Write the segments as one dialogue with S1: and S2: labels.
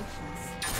S1: locations.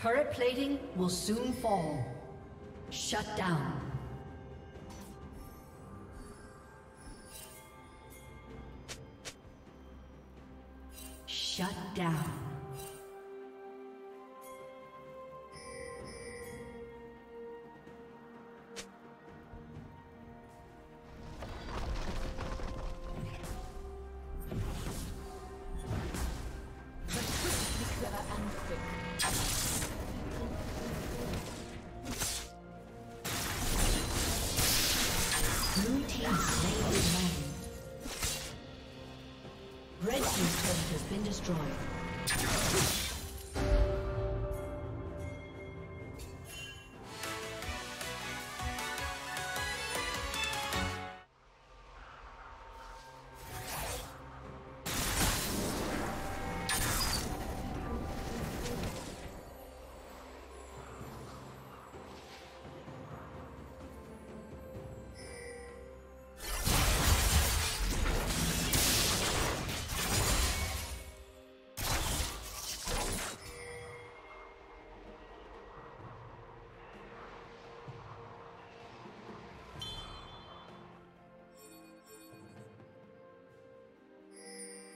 S2: Turret plating will soon fall. Shut down. Shut down.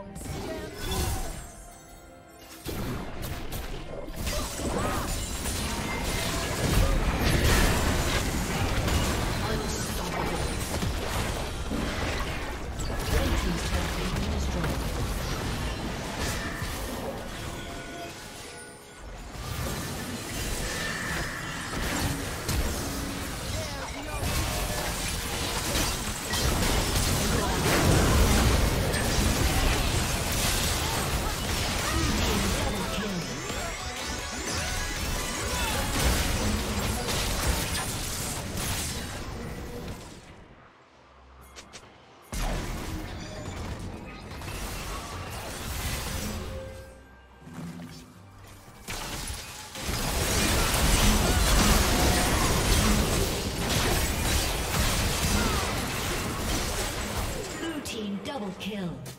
S2: wrong side. down.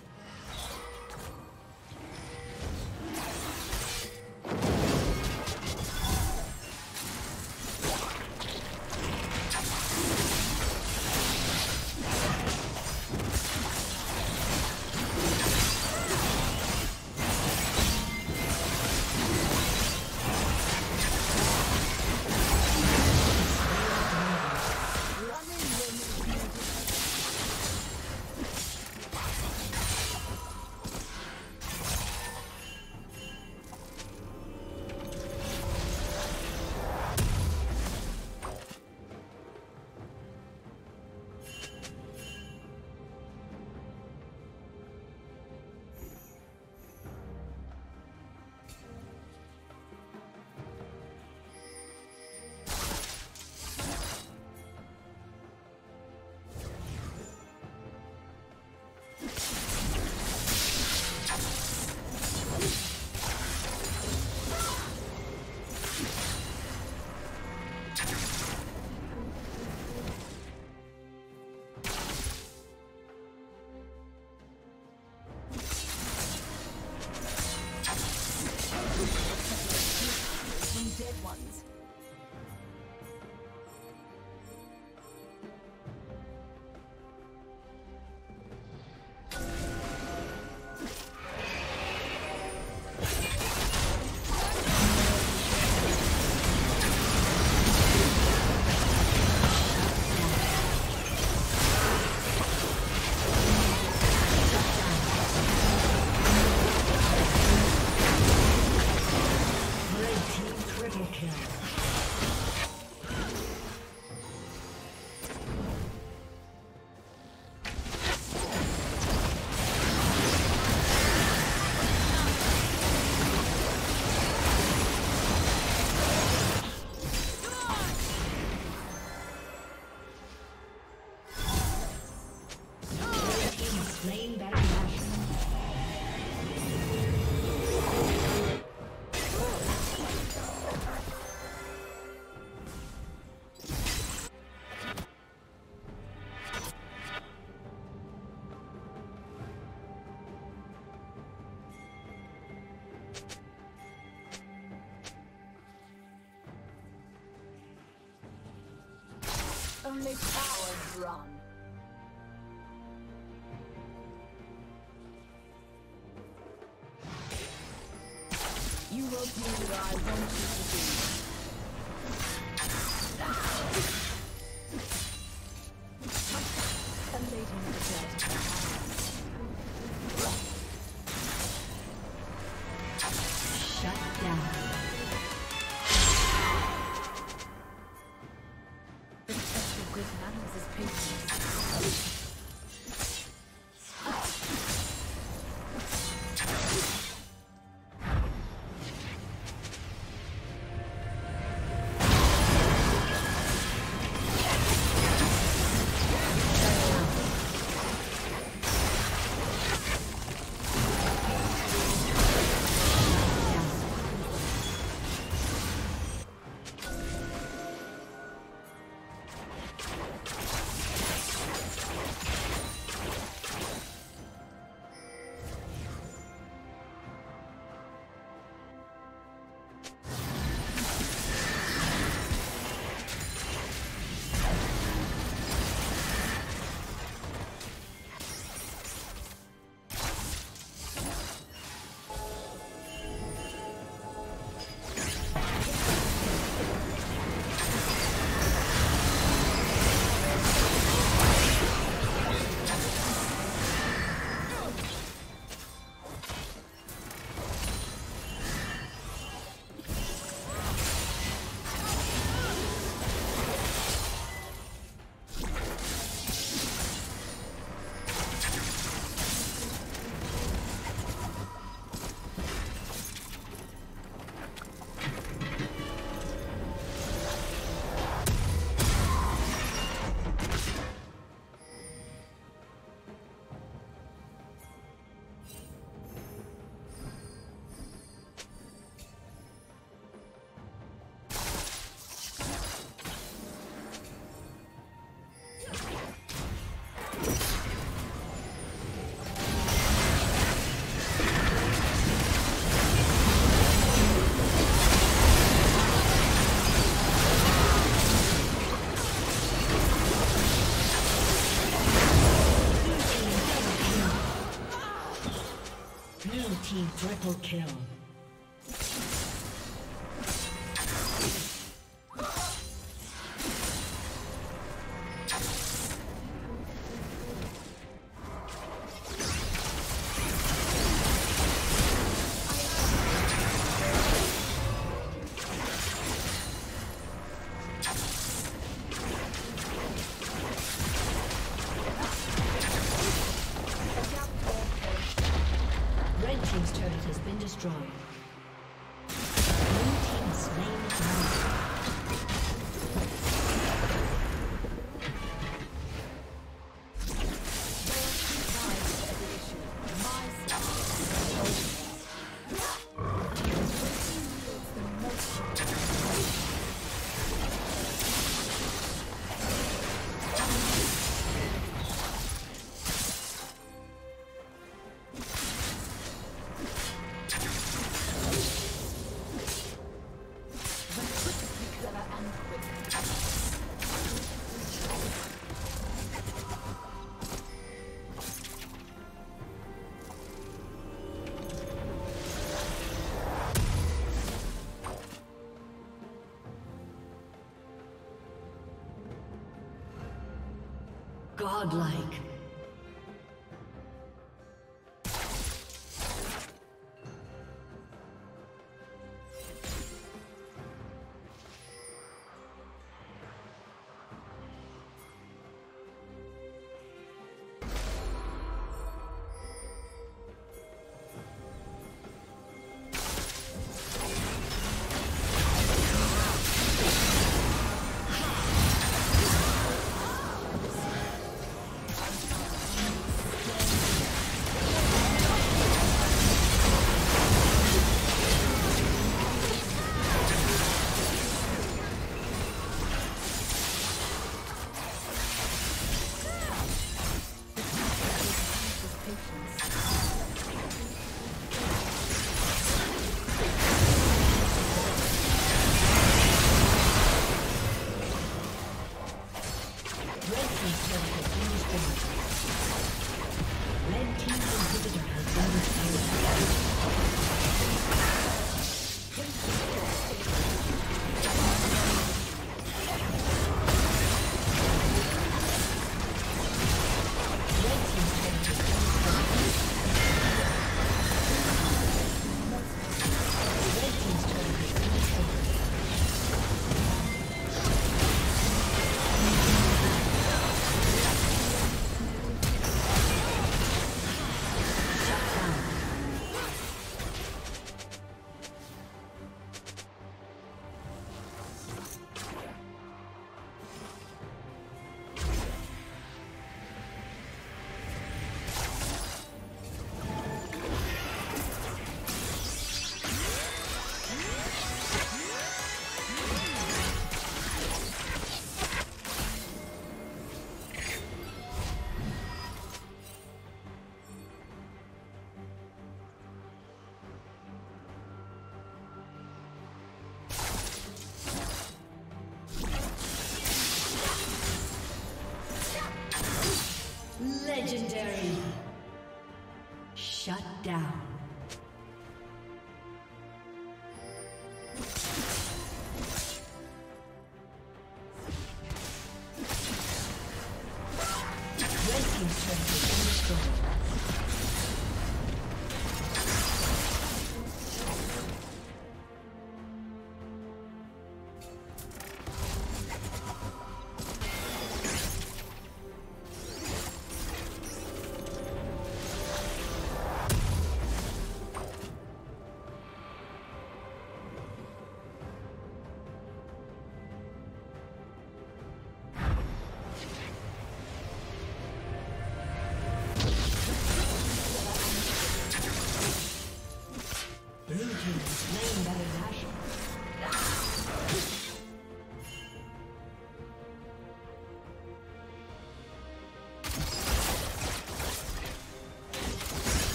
S2: Kill.
S1: Only cowards run. You will be where I want you to lady Triple kill. destroyed. Godlike.